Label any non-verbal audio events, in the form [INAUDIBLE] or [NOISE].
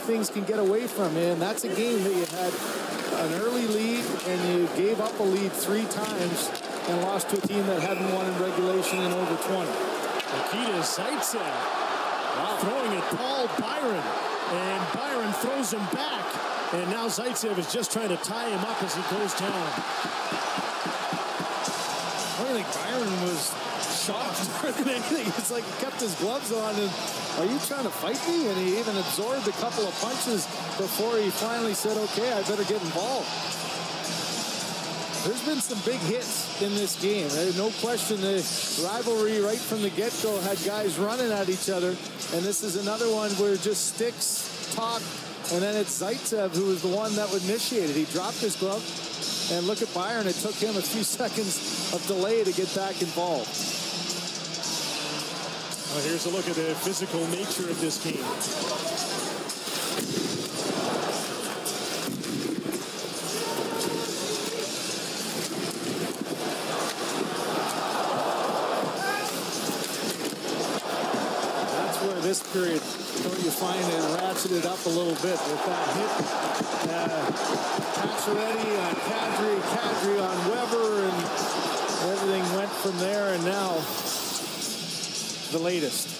things can get away from you. And that's a game that you had an early lead and you gave up a lead three times and lost to a team that hadn't won in regulation in over 20. Nikita Zaitsev wow. throwing at Paul Byron. And Byron throws him back. And now Zaitsev is just trying to tie him up as he goes down. I think Byron was shocked [LAUGHS] more than anything. It's like he kept his gloves on and, are you trying to fight me? And he even absorbed a couple of punches before he finally said, okay, I better get involved. There's been some big hits in this game. No question the rivalry right from the get-go had guys running at each other. And this is another one where just sticks, talk, and then it's Zaitsev who was the one that would initiate it. He dropped his glove, and look at Byron. It took him a few [LAUGHS] seconds of delay to get back involved. Well, here's a look at the physical nature of this game. That's where this period, don't you find it ratcheted up a little bit with that hit? Uh, Pacioretty on Kadri, Kadri on Weber, and everything went from there, and now the latest.